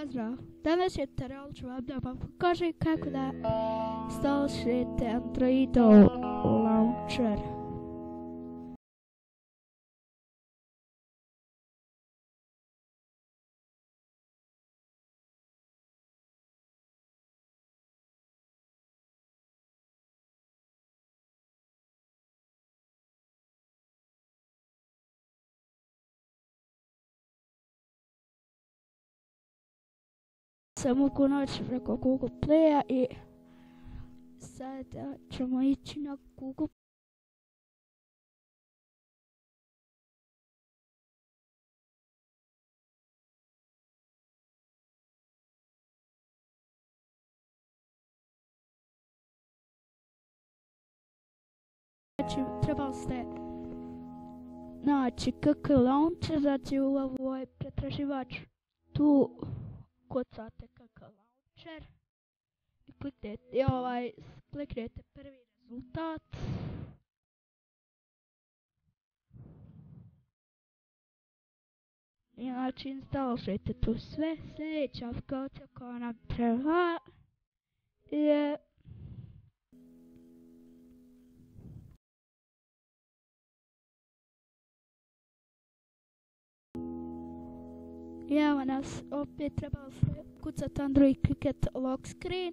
Pozdrav! Danas je Terel ću vam da vam kako da instalirate Androidov launcher. Se mogu naći preko Google Playa i sada ćemo ići na Google Znači, trebali ste naći KK Launcher, znači u ovoj pretraživač. Tu kucate KK Launcher i kliknete, ovaj, kliknete prvi rezultat. I znači instalirajte tu sve. Sljedeća aplikacija koja nam treba je Yeah, when I was up, it was good at Android Cricket lock screen.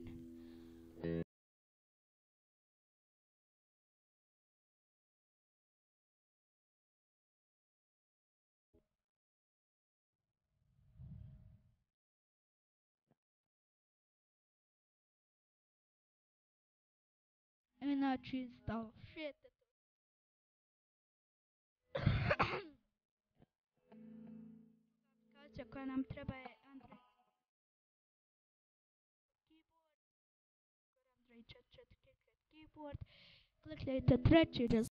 I mean, I choose the shit. Koja nam treba je Android keyboard, Android 4.4 Cricket keyboard, kliknite treći raz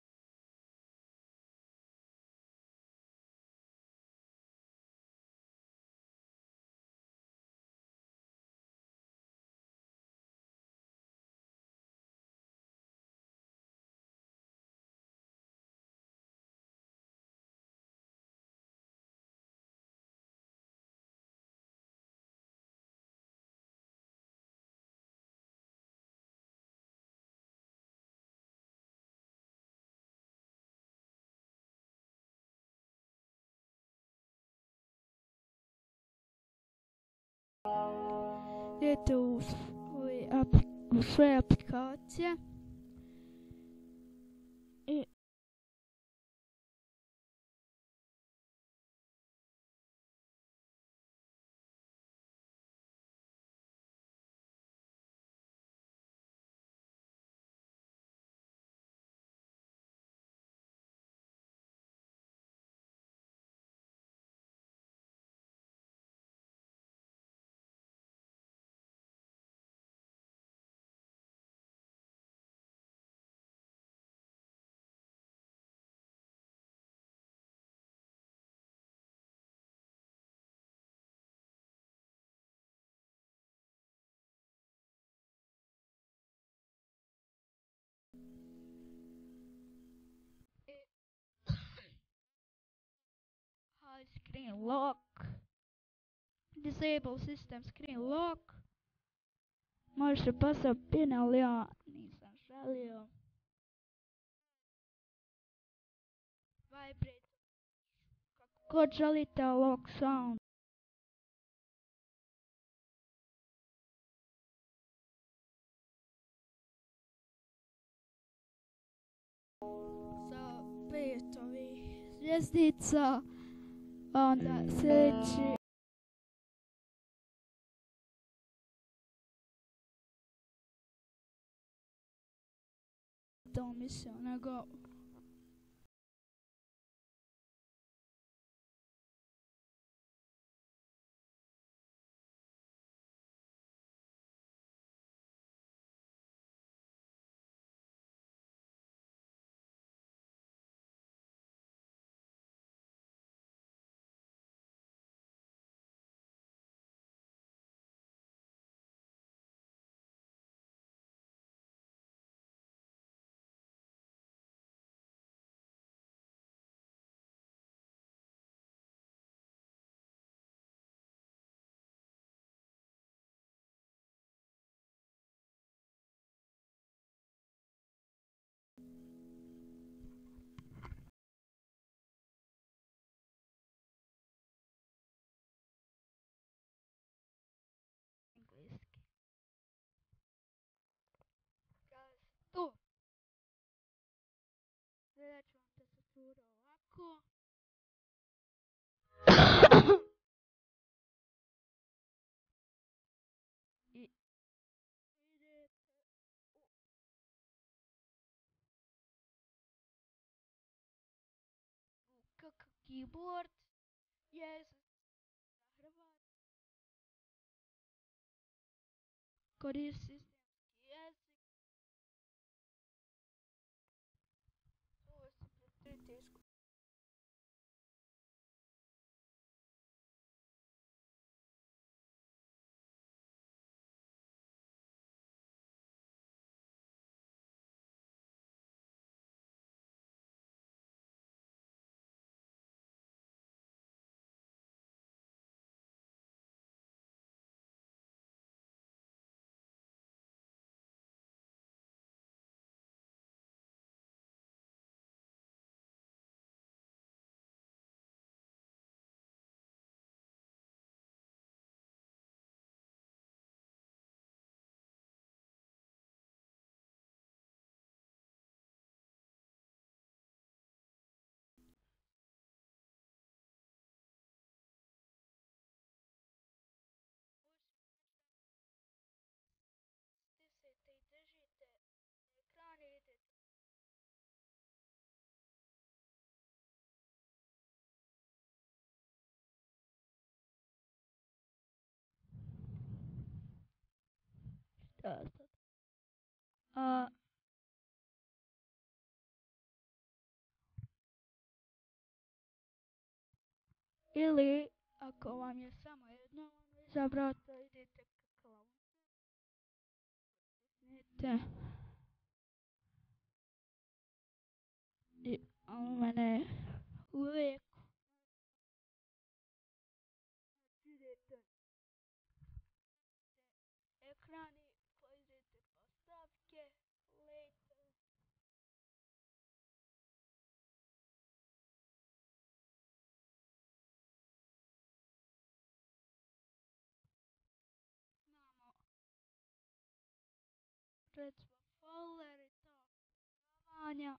Reto sue, sue applicație hide screen lock. Disable system screen lock. Može se pasao pin ali ja nisam vibrate. Kako god želite lock sound sa pet ovih zvjezdica onda sljedeći. To mislio nego louco! keyboard. Yes. Gravar. Corices. Sad a ili ako vam je samo jedno vam izabrato idete k klavici stisnite i a mene uvijek Петропавла Ритова, Ваня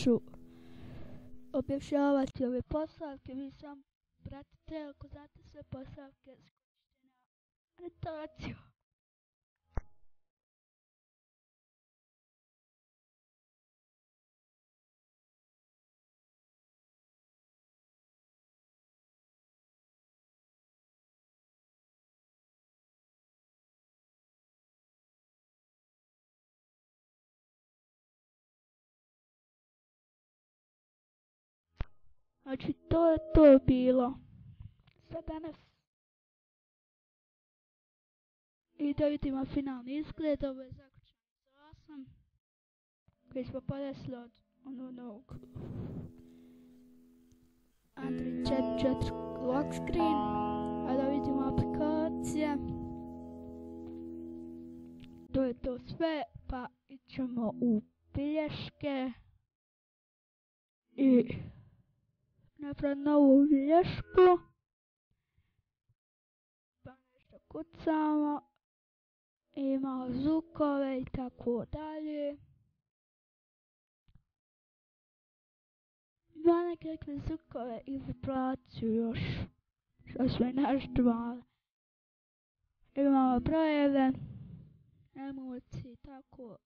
neću objašnjavati ove postavke, vi sam pratite ako znate sve postavke skupštine retaciju. Znači, to je to bilo za danas. I da vidimo finalni izgled, ovo je zaključeno za 8, koji smo podesli od onog Android 4 lock screen, a da vidimo aplikacije. To je to sve, pa ićemo u bilješke i napraviti novu bilješku. Pa nešto kucamo. I malo zvukove i tako dalje. Ima nekakve zvukove i vibraciju još. Što sve nešto malo. Imamo brojeve, emocije i tako.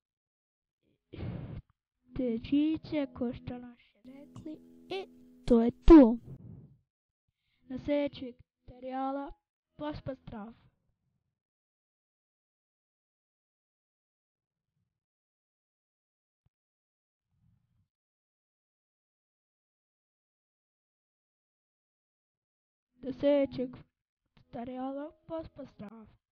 Te čiće, ko što naši rekli. I to je to. Naseček, terjala, paš pa zdrav. Naseček, terjala, paš pa zdrav.